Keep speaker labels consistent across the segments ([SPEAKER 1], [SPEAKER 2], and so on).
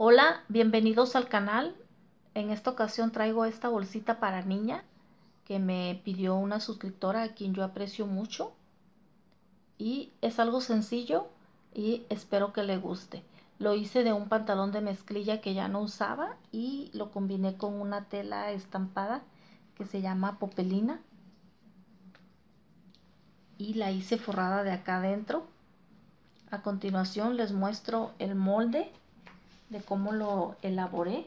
[SPEAKER 1] Hola, bienvenidos al canal. En esta ocasión traigo esta bolsita para niña que me pidió una suscriptora a quien yo aprecio mucho. Y es algo sencillo y espero que le guste. Lo hice de un pantalón de mezclilla que ya no usaba y lo combiné con una tela estampada que se llama popelina. Y la hice forrada de acá adentro. A continuación les muestro el molde de cómo lo elaboré.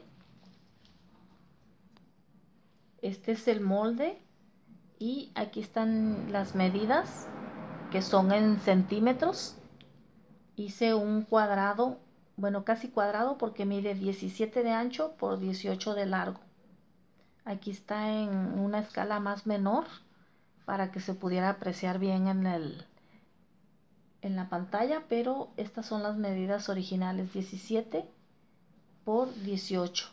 [SPEAKER 1] Este es el molde y aquí están las medidas que son en centímetros. Hice un cuadrado, bueno casi cuadrado porque mide 17 de ancho por 18 de largo. Aquí está en una escala más menor para que se pudiera apreciar bien en el en la pantalla, pero estas son las medidas originales 17 por 18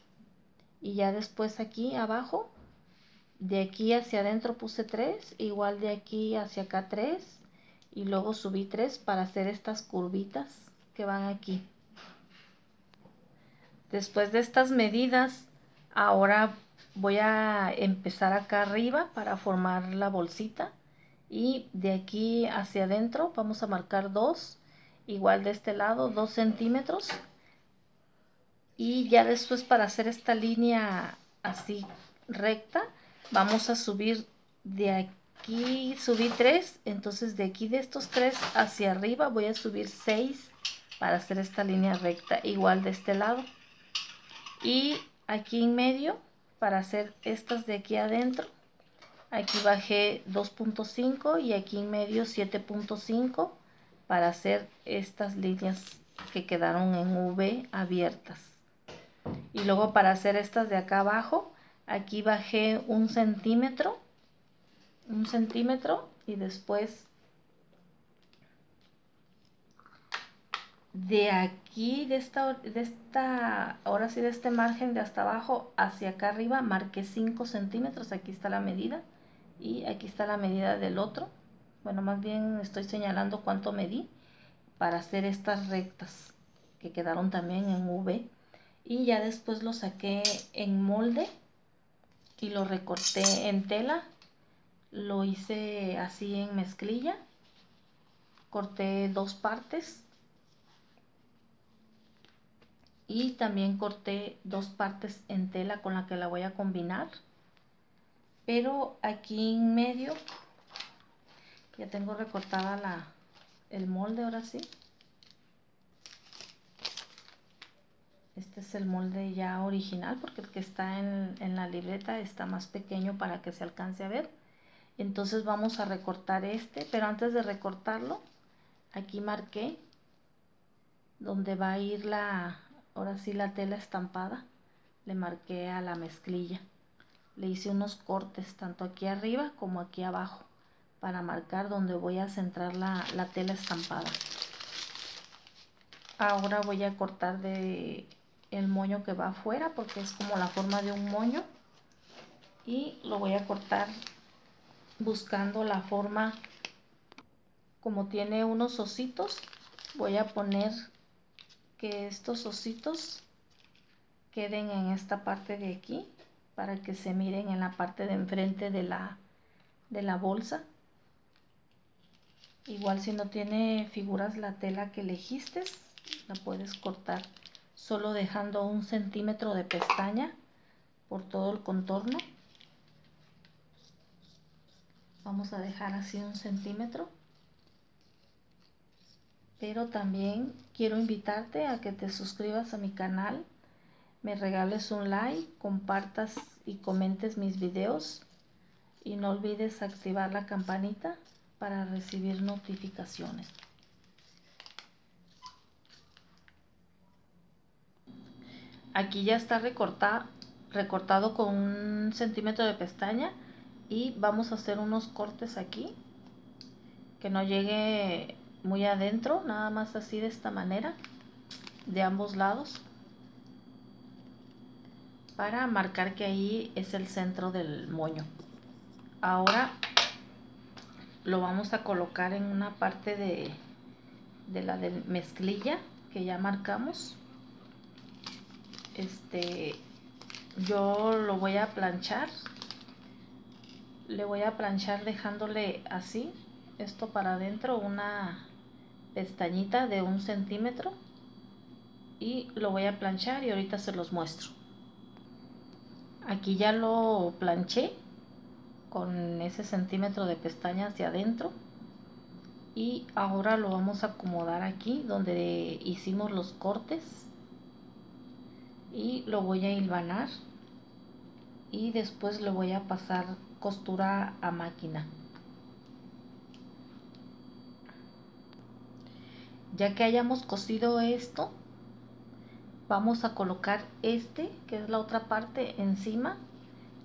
[SPEAKER 1] y ya después aquí abajo de aquí hacia adentro puse 3 igual de aquí hacia acá 3 y luego subí 3 para hacer estas curvitas que van aquí. Después de estas medidas ahora voy a empezar acá arriba para formar la bolsita. Y de aquí hacia adentro vamos a marcar 2 igual de este lado 2 centímetros y ya después para hacer esta línea así recta vamos a subir de aquí subí 3 entonces de aquí de estos 3 hacia arriba voy a subir 6 para hacer esta línea recta igual de este lado. Y aquí en medio para hacer estas de aquí adentro aquí bajé 2.5 y aquí en medio 7.5 para hacer estas líneas que quedaron en V abiertas y luego para hacer estas de acá abajo aquí bajé un centímetro un centímetro y después de aquí de esta de esta ahora sí de este margen de hasta abajo hacia acá arriba marqué 5 centímetros. Aquí está la medida y aquí está la medida del otro. Bueno más bien estoy señalando cuánto medí para hacer estas rectas que quedaron también en V y ya después lo saqué en molde y lo recorté en tela. Lo hice así en mezclilla. Corté dos partes. Y también corté dos partes en tela con la que la voy a combinar. Pero aquí en medio ya tengo recortada la, el molde ahora sí Este es el molde ya original porque el que está en, en, la libreta está más pequeño para que se alcance a ver. Entonces vamos a recortar este, pero antes de recortarlo, aquí marqué donde va a ir la, ahora sí la tela estampada. Le marqué a la mezclilla. Le hice unos cortes tanto aquí arriba como aquí abajo para marcar donde voy a centrar la, la tela estampada. Ahora voy a cortar de el moño que va afuera porque es como la forma de un moño y lo voy a cortar buscando la forma. Como tiene unos ositos voy a poner que estos ositos queden en esta parte de aquí para que se miren en la parte de enfrente de la, de la bolsa. Igual si no tiene figuras la tela que elegiste la puedes cortar solo dejando un centímetro de pestaña por todo el contorno. Vamos a dejar así un centímetro. Pero también quiero invitarte a que te suscribas a mi canal me regales un like compartas y comentes mis videos y no olvides activar la campanita para recibir notificaciones aquí ya está recortado, con un centímetro de pestaña y vamos a hacer unos cortes aquí que no llegue muy adentro nada más así de esta manera de ambos lados para marcar que ahí es el centro del moño. Ahora lo vamos a colocar en una parte de, de la mezclilla que ya marcamos este yo lo voy a planchar. Le voy a planchar dejándole así esto para adentro una pestañita de un centímetro. Y lo voy a planchar y ahorita se los muestro. Aquí ya lo planché con ese centímetro de pestaña hacia adentro. Y ahora lo vamos a acomodar aquí donde hicimos los cortes y lo voy a hilvanar y después le voy a pasar costura a máquina. Ya que hayamos cosido esto vamos a colocar este que es la otra parte encima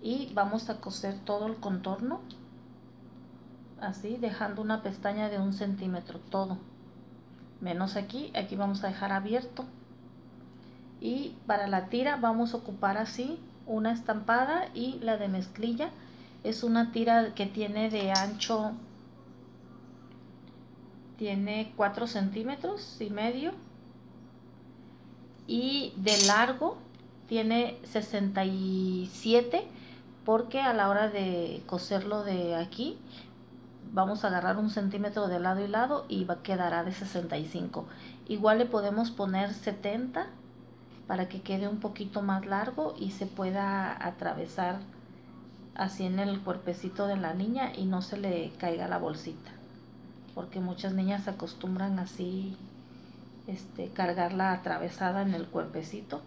[SPEAKER 1] y vamos a coser todo el contorno así dejando una pestaña de un centímetro todo. Menos aquí aquí vamos a dejar abierto y para la tira vamos a ocupar así una estampada y la de mezclilla. Es una tira que tiene de ancho tiene 4 centímetros y medio. Y de largo tiene 67 porque a la hora de coserlo de aquí vamos a agarrar un centímetro de lado y lado y va, quedará de 65 igual le podemos poner 70 para que quede un poquito más largo y se pueda atravesar así en el cuerpecito de la niña y no se le caiga la bolsita. Porque muchas niñas se acostumbran así este cargarla atravesada en el cuerpecito.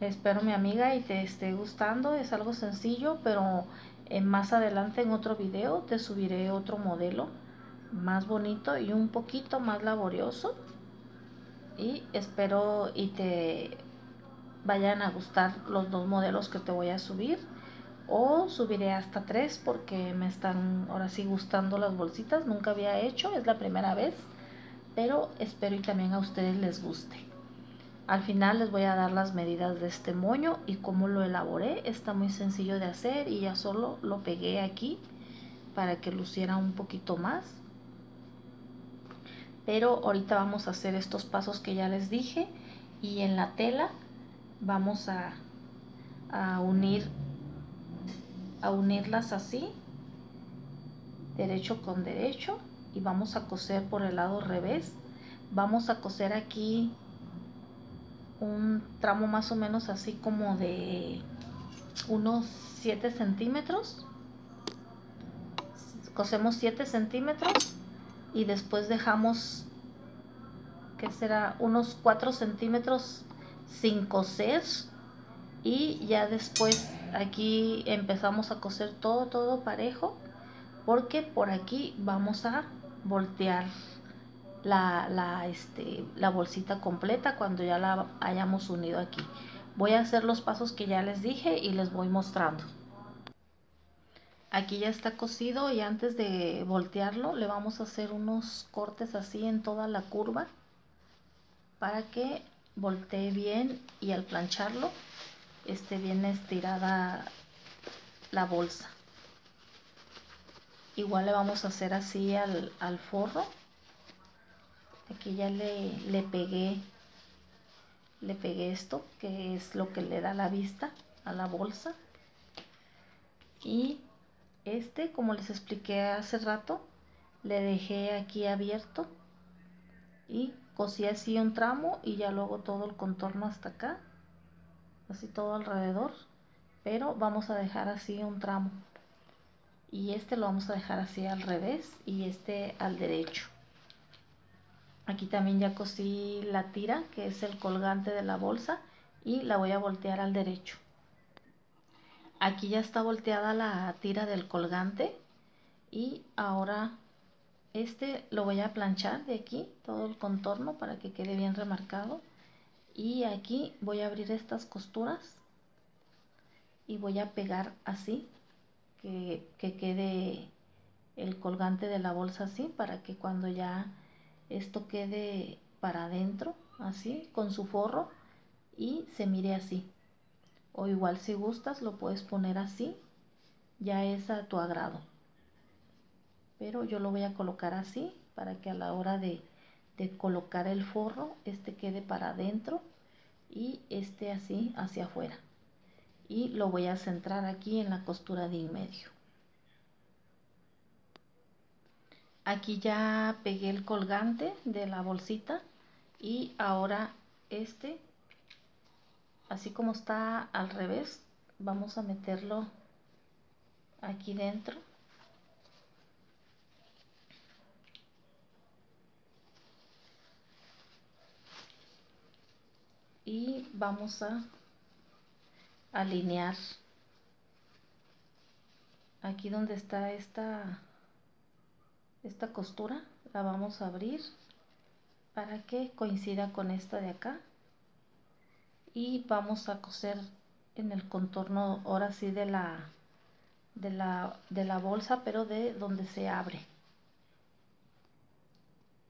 [SPEAKER 1] Espero mi amiga y te esté gustando. Es algo sencillo pero más adelante en otro video te subiré otro modelo más bonito y un poquito más laborioso y espero y te vayan a gustar los dos modelos que te voy a subir o subiré hasta tres porque me están ahora sí gustando las bolsitas nunca había hecho es la primera vez pero espero y también a ustedes les guste al final les voy a dar las medidas de este moño y cómo lo elaboré. Está muy sencillo de hacer y ya solo lo pegué aquí para que luciera un poquito más. Pero ahorita vamos a hacer estos pasos que ya les dije y en la tela vamos a, a unir a unirlas así derecho con derecho y vamos a coser por el lado revés. Vamos a coser aquí un tramo más o menos así como de unos 7 centímetros. Cosemos 7 centímetros y después dejamos que será unos 4 centímetros sin coser y ya después aquí empezamos a coser todo todo parejo porque por aquí vamos a voltear la, la, este, la bolsita completa cuando ya la hayamos unido aquí. Voy a hacer los pasos que ya les dije y les voy mostrando. Aquí ya está cosido y antes de voltearlo le vamos a hacer unos cortes así en toda la curva para que voltee bien y al plancharlo esté bien estirada la bolsa. Igual le vamos a hacer así al, al forro aquí ya le, le pegué le pegué esto que es lo que le da la vista a la bolsa y este como les expliqué hace rato le dejé aquí abierto y cosí así un tramo y ya luego todo el contorno hasta acá así todo alrededor pero vamos a dejar así un tramo y este lo vamos a dejar así al revés y este al derecho Aquí también ya cosí la tira, que es el colgante de la bolsa, y la voy a voltear al derecho. Aquí ya está volteada la tira del colgante y ahora este lo voy a planchar de aquí, todo el contorno para que quede bien remarcado. Y aquí voy a abrir estas costuras y voy a pegar así, que, que quede el colgante de la bolsa así, para que cuando ya esto quede para adentro, así, con su forro y se mire así. O igual si gustas lo puedes poner así, ya es a tu agrado. Pero yo lo voy a colocar así para que a la hora de, de colocar el forro este quede para adentro y este así hacia afuera y lo voy a centrar aquí en la costura de en medio aquí ya pegué el colgante de la bolsita y ahora este así como está al revés vamos a meterlo aquí dentro. Y vamos a alinear aquí donde está esta esta costura la vamos a abrir para que coincida con esta de acá y vamos a coser en el contorno ahora sí de la de la, de la bolsa pero de donde se abre.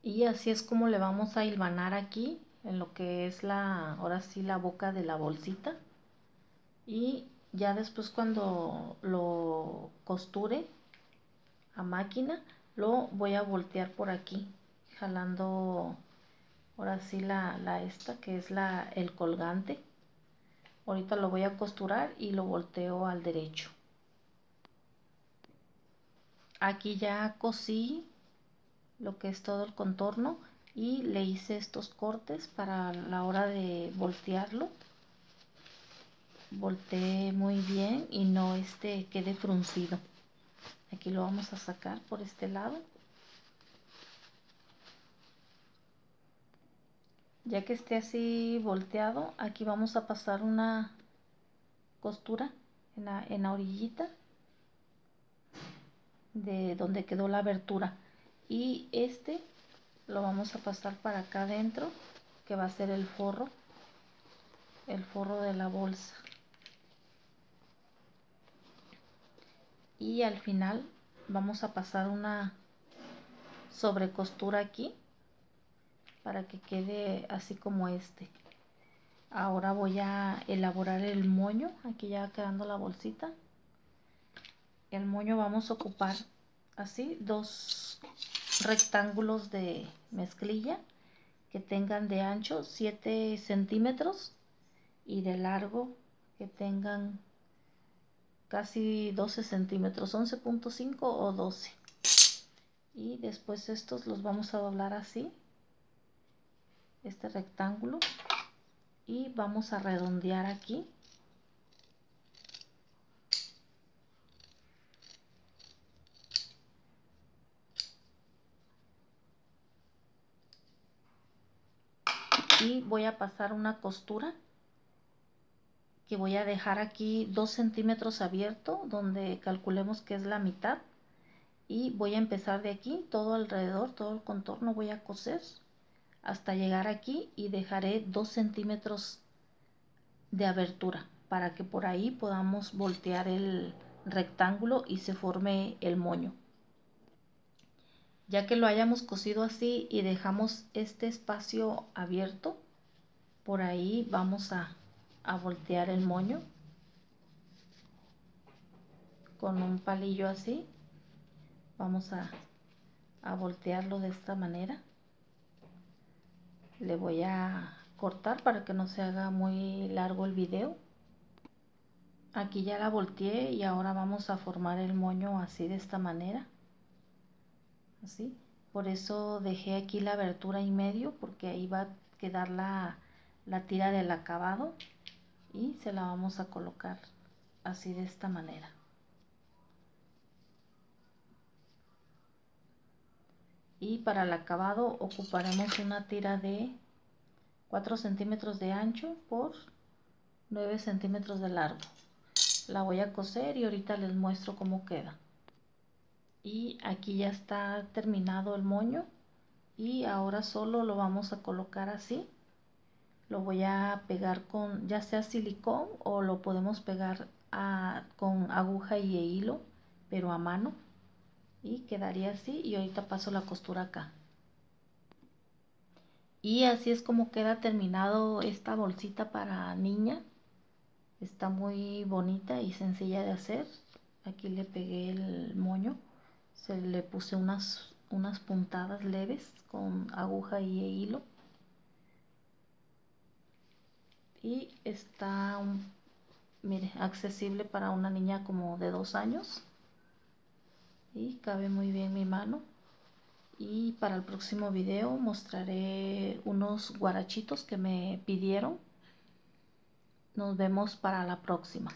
[SPEAKER 1] Y así es como le vamos a hilvanar aquí en lo que es la ahora sí la boca de la bolsita. Y ya después cuando lo costure a máquina lo voy a voltear por aquí jalando ahora sí la, la esta que es la el colgante. Ahorita lo voy a costurar y lo volteo al derecho. Aquí ya cosí lo que es todo el contorno y le hice estos cortes para la hora de voltearlo. Volteé muy bien y no este quede fruncido. Aquí lo vamos a sacar por este lado ya que esté así volteado aquí vamos a pasar una costura en la, orillita de donde quedó la abertura. Y este lo vamos a pasar para acá adentro que va a ser el forro el forro de la bolsa. Y al final vamos a pasar una sobrecostura aquí para que quede así como este. Ahora voy a elaborar el moño aquí ya quedando la bolsita. El moño vamos a ocupar así dos rectángulos de mezclilla que tengan de ancho 7 centímetros y de largo que tengan casi 12 centímetros 11.5 o 12 y después estos los vamos a doblar así este rectángulo y vamos a redondear aquí. Y voy a pasar una costura que voy a dejar aquí dos centímetros abierto donde calculemos que es la mitad. Y voy a empezar de aquí todo alrededor todo el contorno voy a coser hasta llegar aquí y dejaré dos centímetros de abertura para que por ahí podamos voltear el rectángulo y se forme el moño. Ya que lo hayamos cosido así y dejamos este espacio abierto por ahí vamos a, a voltear el moño con un palillo así. Vamos a, a voltearlo de esta manera le voy a cortar para que no se haga muy largo el video. Aquí ya la volteé y ahora vamos a formar el moño así de esta manera. Así. Por eso dejé aquí la abertura y medio porque ahí va a quedar la, la tira del acabado. Y se la vamos a colocar así de esta manera y para el acabado ocuparemos una tira de 4 centímetros de ancho por 9 centímetros de largo. La voy a coser y ahorita les muestro cómo queda. Y aquí ya está terminado el moño y ahora solo lo vamos a colocar así. Lo voy a pegar con ya sea silicón o lo podemos pegar con aguja y hilo pero a mano y quedaría así y ahorita paso la costura acá. Y así es como queda terminado esta bolsita para niña. Está muy bonita y sencilla de hacer. Aquí le pegué el moño. Se le puse unas unas puntadas leves con aguja y hilo. Y está mire accesible para una niña como de dos años y cabe muy bien mi mano. Y para el próximo video mostraré unos guarachitos que me pidieron. Nos vemos para la próxima